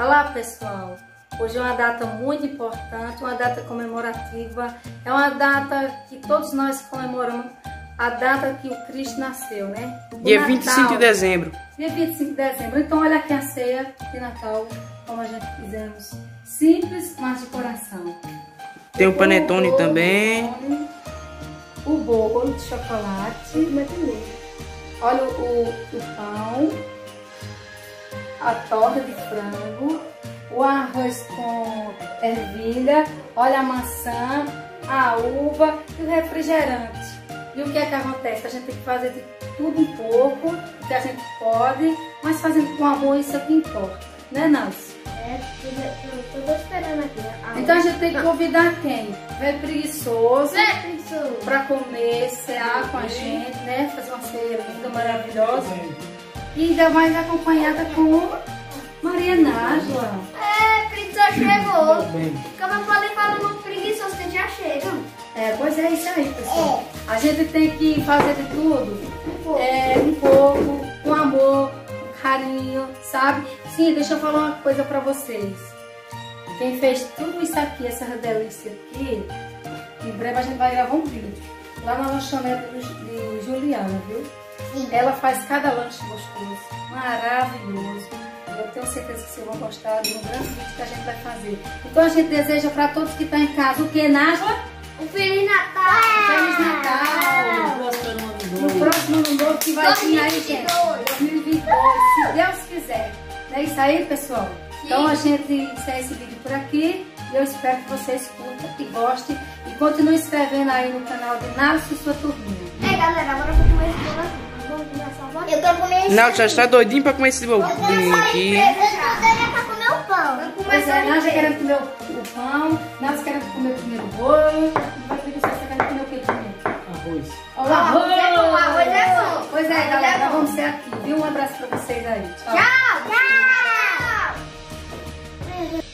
Olha lá, pessoal. Hoje é uma data muito importante, uma data comemorativa. É uma data que todos nós comemoramos a data que o Cristo nasceu, né? O Dia Natal, 25 de dezembro. Dia 25 de dezembro. Então, olha aqui a ceia de Natal, como a gente fizemos. Simples, mas de coração. Tem o panetone também. O bolo de chocolate. Olha o, o pão. A torta de frango o arroz com ervilha, olha a maçã, a uva e o refrigerante. E o que é que acontece? A gente tem que fazer de tudo um pouco, o que a gente pode, mas fazendo com amor isso é que importa, né Nancy? É, eu tô esperando aqui. Então a gente tem que convidar quem? Vai preguiçoso. Vai preguiçoso. Pra comer, cear com a gente, né? Fazer uma ceia linda, maravilhosa. E ainda mais acompanhada com Maria Nájula. É, preguiçoso chegou. Como eu falei falando preguiçoso que já chega. É, pois é isso aí, pessoal. É. A gente tem que fazer de tudo. Um é, um pouco, com amor, com carinho, sabe? Sim, deixa eu falar uma coisa pra vocês. Quem fez tudo isso aqui, essa delícia aqui, em breve a gente vai gravar um vídeo. Lá na lanchonete de Juliana, viu? Sim. Ela faz cada lanche gostoso, maravilhoso. Eu tenho certeza que vocês vão gostar de um grande vídeo que a gente vai fazer. Então a gente deseja para todos que estão em casa o que, Nájula? Um Feliz Natal! Feliz Natal! No próximo ano novo que vai vir aí, gente. 2022, se Deus quiser. É isso aí, pessoal? Sim. Então a gente encerra esse vídeo por aqui. E eu espero que vocês curtam e gostem. E continue inscrevendo aí no canal de Narcio e sua turminha comer Não, já está doidinho para comer esse bolinho aqui. Eu comer o pão. Pois é, nós já queremos comer o pão, nós queremos comer primeiro o bolo. Depois que vocês querem comer o que primeiro? Arroz. O arroz. arroz é arroz é bom. Pois é, é galera, vamos ser aqui. Viu? Um abraço pra vocês aí. Tchau, tchau. tchau.